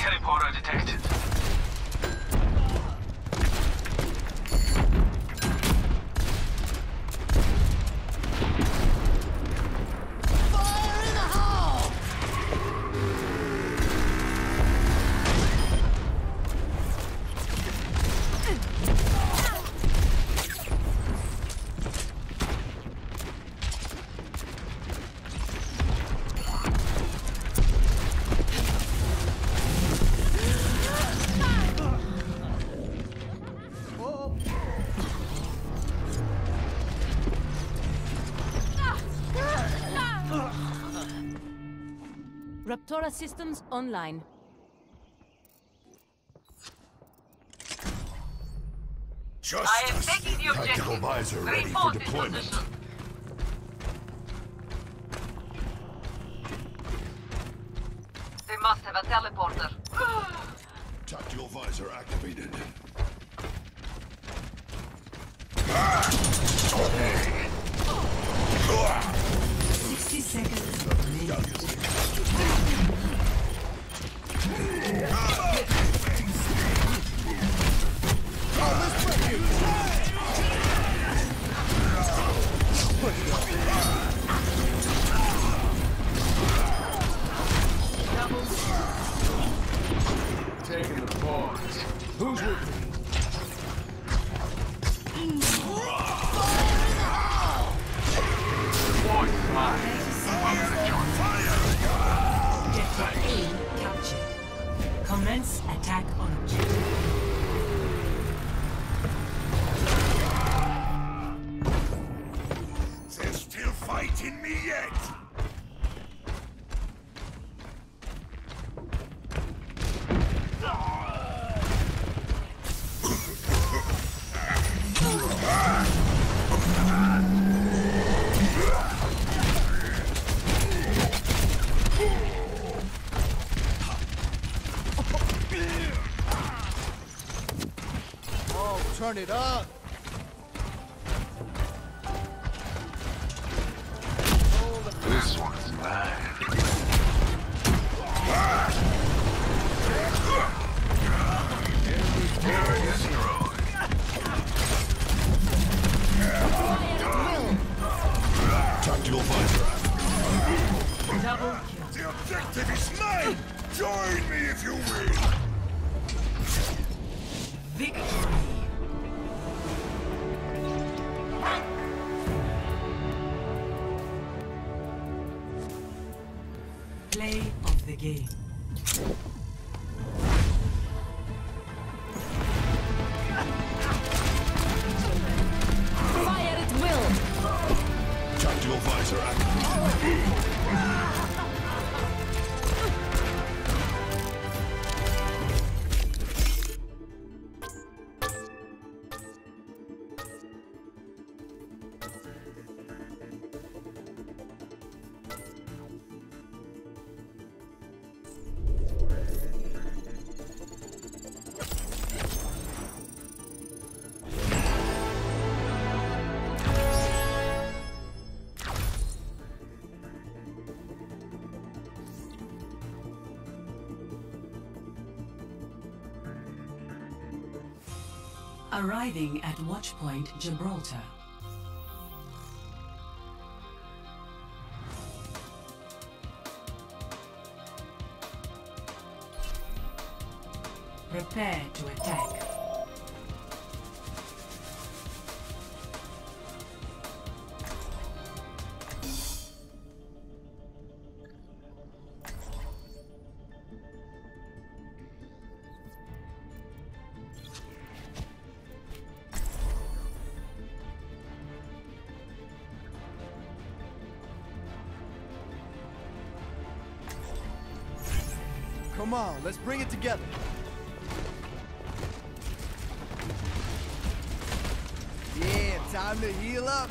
Teleporter detected. Raptora systems online. I am taking the Tactical objective. visor ready for Reinforce this deployment. position. They must have a teleporter. Tactical visor activated. Sixty seconds Who's with me? Commence attack on objective. Turn it up! This one's mine. Tactical visor. Double kill. The objective is mine! Join me if you will! Victory. Play of the game. Arriving at Watchpoint Gibraltar. Prepare to attack. Come on, let's bring it together. Yeah, time to heal up.